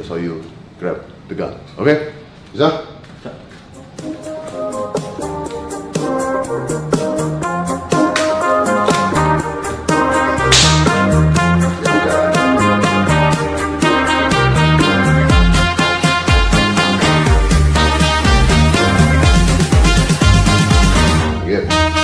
That's how you grab the gun. Okay? Is that? Yeah.